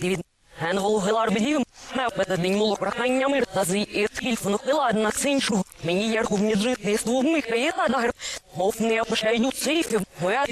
від En volgelar bediem, met het ding molok prachanya mir, dat ze het heel van de laden naar zijn schoen. Mені я руху не жити, я ству мих, я да дар. Мов не ну цифів, моя